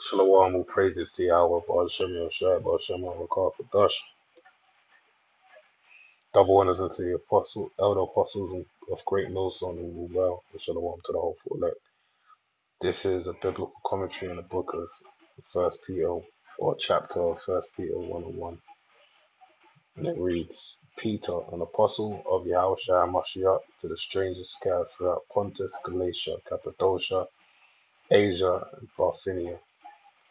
Shalom, all praises to Yahweh, Baal Shem Yoshai, Baal Shem Rakar Kadash. Double honors unto the apostle, elder apostles of great millstone and rule well, and Shalom to the whole elect. This is a biblical commentary in the book of First Peter, or chapter of First Peter 101. And it reads, Peter, an apostle of Yahweh Mashiach, to the strangers scattered throughout Pontus, Galatia, Cappadocia, Asia, and Bithynia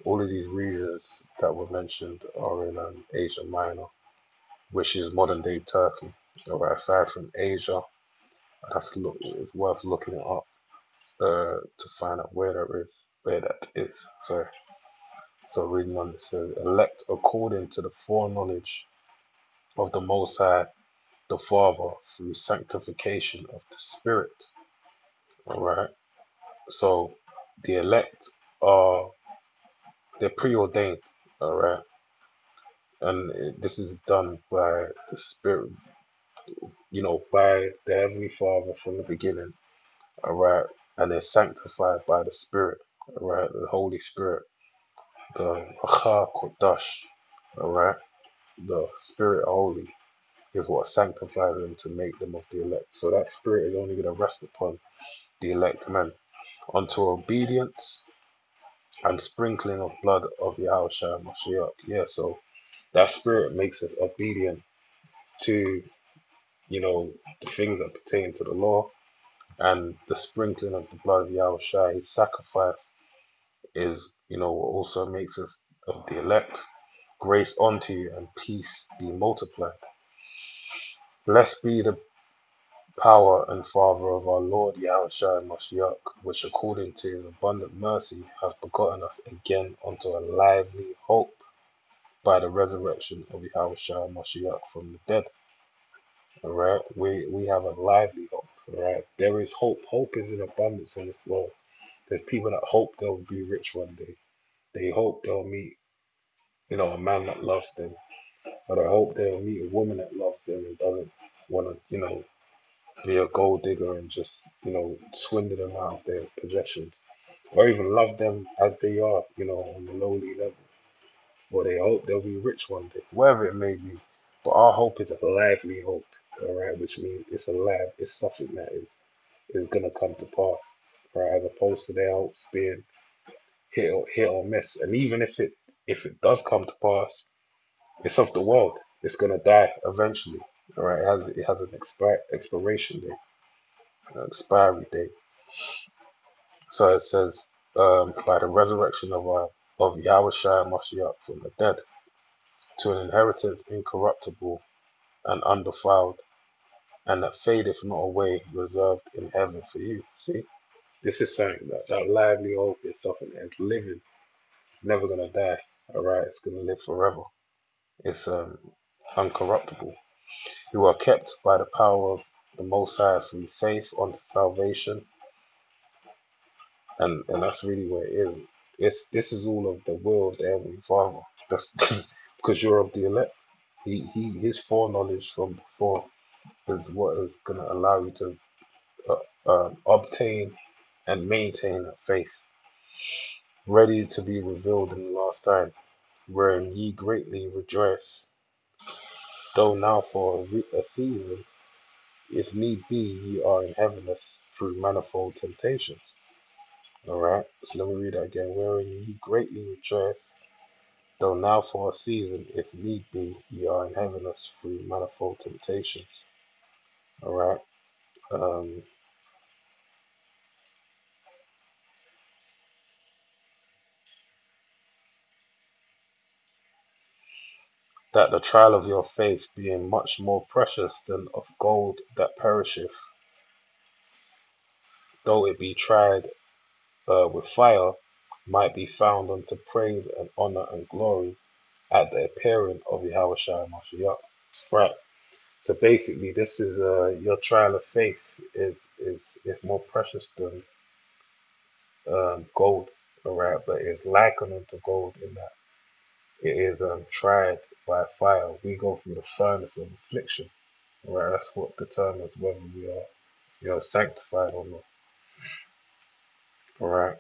all of these regions that were mentioned are in um, Asia Minor, which is modern day Turkey. So aside from Asia, I'd have to look. It's worth looking it up uh, to find out where that is. Where that is. Sorry. So reading on this says, elect according to the foreknowledge of the Most High, the Father, through sanctification of the Spirit. All right. So the elect are they're preordained, all right, and this is done by the Spirit, you know, by the Heavenly Father from the beginning, all right, and they're sanctified by the Spirit, all right, the Holy Spirit, the Kodash, all right, the Spirit Holy is what sanctifies them to make them of the elect. So that Spirit is only going to rest upon the elect men unto obedience and sprinkling of blood of Yahushua Mashiach. Yeah, so that spirit makes us obedient to, you know, the things that pertain to the law and the sprinkling of the blood of Yahushua, his sacrifice is, you know, what also makes us of the elect. Grace unto you and peace be multiplied. Blessed be the power and Father of our Lord Yahushua Mashiach, which according to his abundant mercy has begotten us again unto a lively hope by the resurrection of Yahushua Mashiach from the dead. Alright, we, we have a lively hope. Alright, there is hope. Hope is in abundance in this world. There's people that hope they'll be rich one day. They hope they'll meet, you know, a man that loves them. Or they hope they'll meet a woman that loves them and doesn't want to, you know, be a gold digger and just, you know, swindle them out of their possessions. Or even love them as they are, you know, on the lowly level. Or they hope they'll be rich one day, wherever it may be. But our hope is a lively hope, alright, which means it's alive, it's something that is is gonna come to pass. Right, as opposed to their hopes being hit or hit or miss. And even if it if it does come to pass, it's of the world. It's gonna die eventually. All right, it has it has an expire expiration date, an expiry date. So it says, um, by the resurrection of our of Yahweh Mashiach from the dead, to an inheritance incorruptible and undefiled, and that fadeth not away, reserved in heaven for you. See, this is saying that that lively hope is something that's living. It's never gonna die. All right, it's gonna live forever. It's um uncorruptible who are kept by the power of the Most High through faith unto salvation. And and that's really where it is. It's this is all of the will of the Heavenly Father. That's because you're of the elect. He he his foreknowledge from before is what is gonna allow you to uh, uh, obtain and maintain a faith, ready to be revealed in the last time, wherein ye greatly rejoice though now for a, a season, if need be, ye are in heaviness through manifold temptations. Alright, so let me read that again. Wherein ye greatly rejoice, though now for a season, if need be, ye are in heaviness through manifold temptations. Alright, um, that the trial of your faith, being much more precious than of gold that perisheth, though it be tried uh, with fire, might be found unto praise and honor and glory at the appearing of Yahweh Mashiach. Right. So basically, this is uh, your trial of faith is is is more precious than um, gold, all right, but it's likened unto gold in that it is um, tried by fire. We go through the furnace of affliction, right. That's what determines whether we are, you know, sanctified or not. All right.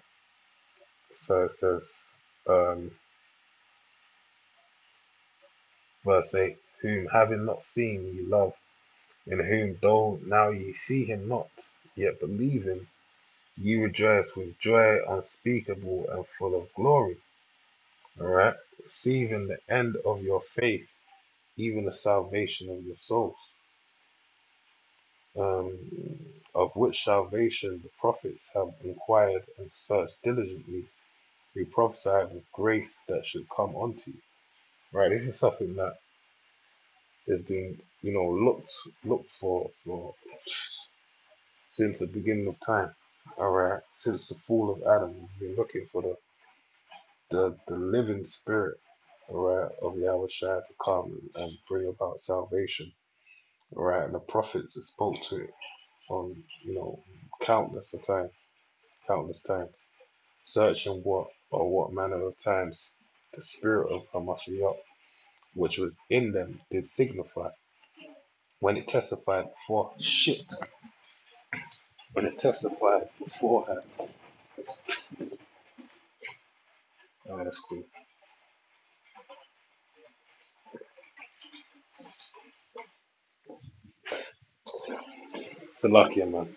So it says, Um, verse 8 Whom having not seen ye love, in whom though now ye see him not, yet believe him, ye rejoice with joy unspeakable and full of glory. Alright? Receiving the end of your faith, even the salvation of your souls. Um, of which salvation the prophets have inquired and searched diligently, who prophesied with grace that should come unto you. Right, this is something that has been, you know, looked looked for for since the beginning of time. All right, since the fall of Adam, we've been looking for the the, the living spirit, right, of Yahweh Shai to come and bring about salvation. Right, and the prophets spoke to it on, you know, countless of times, countless times, searching what or what manner of times the spirit of Hamashiach, which was in them, did signify when it testified before shit, when it testified beforehand. Oh, that's cool. It's a lucky man.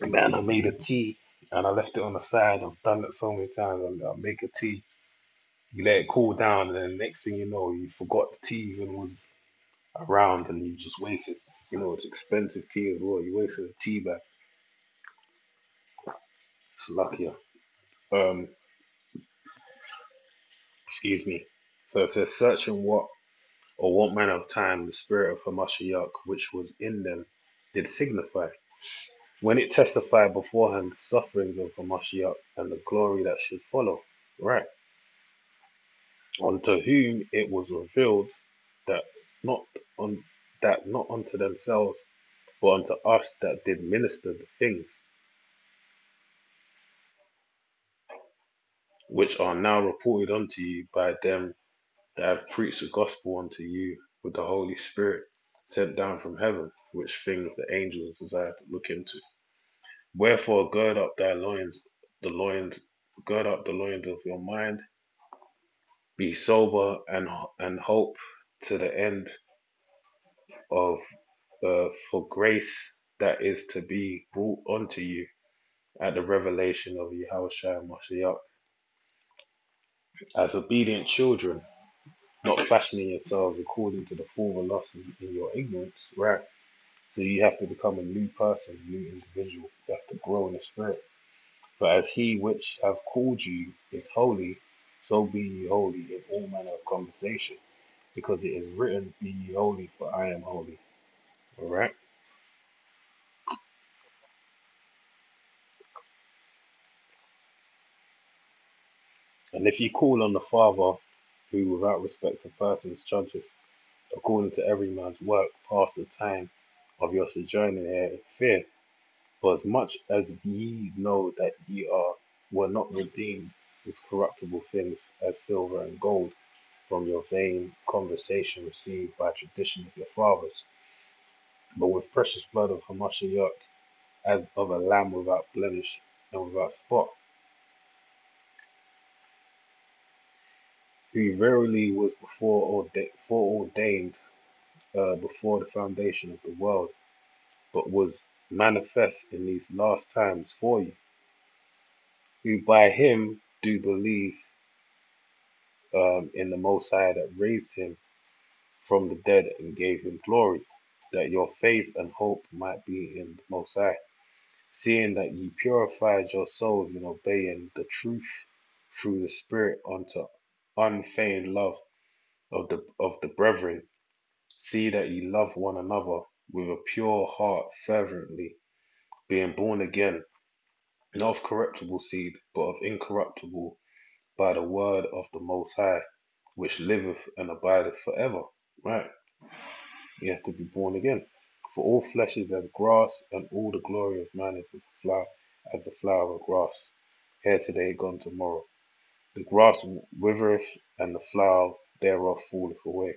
Man, I made a tea and I left it on the side. I've done it so many times. I I make a tea, you let it cool down, and then next thing you know, you forgot the tea even was around, and you just wasted. You know, it's expensive tea as well. You wasted a tea bag. It's luckier. Um, excuse me. So it says, searching what or what manner of time the spirit of Hamashiach which was in them did signify, when it testified beforehand the sufferings of Hamashiach and the glory that should follow. Right. Unto whom it was revealed that not on that not unto themselves, but unto us that did minister the things which are now reported unto you by them that have preached the gospel unto you with the Holy Spirit sent down from heaven, which things the angels desire to look into. Wherefore gird up thy loins, the loins, gird up the loins of your mind, be sober and and hope to the end of uh, for grace that is to be brought unto you at the revelation of Yahushua Mashiach, as obedient children, not fashioning yourselves according to the former lust in, in your ignorance, right? So you have to become a new person, a new individual. You have to grow in the spirit. But as he which have called you is holy, so be ye holy in all manner of conversation, because it is written, Be ye holy, for I am holy. All And if you call on the Father, who without respect of persons judgeth according to every man's work, pass the time of your sojourning here in fear. For as much as ye know that ye are were not redeemed with corruptible things as silver and gold from your vain conversation received by tradition of your fathers, but with precious blood of Hamashiach, as of a lamb without blemish and without spot, who verily was before foreordained uh, before the foundation of the world but was manifest in these last times for you, who by him do believe um, in the Most High that raised him from the dead and gave him glory, that your faith and hope might be in the Most High, seeing that ye purified your souls in obeying the truth through the Spirit unto unfeigned love of the of the brethren. See that ye love one another with a pure heart fervently, being born again not of corruptible seed, but of incorruptible, by the word of the Most High, which liveth and abideth forever. Right? You have to be born again. For all flesh is as grass, and all the glory of man is as the flower, as the flower of grass. Here today, gone tomorrow. The grass withereth, and the flower thereof falleth away.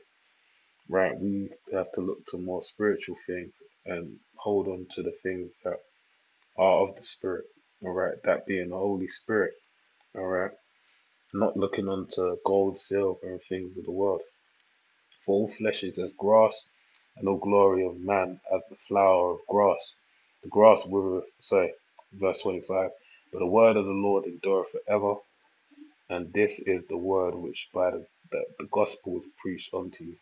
Right? We have to look to more spiritual things and hold on to the things that are of the Spirit. All right, that being the Holy Spirit Alright. Not looking unto gold, silver, and things of the world. For all flesh is as grass, and all glory of man as the flower of grass. The grass withereth, sorry, verse 25. But the word of the Lord endureth forever, and this is the word which by the, the, the gospel was preached unto you.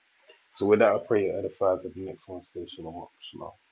So with that, I pray it edifies the next one. Stay shalom. Shalom.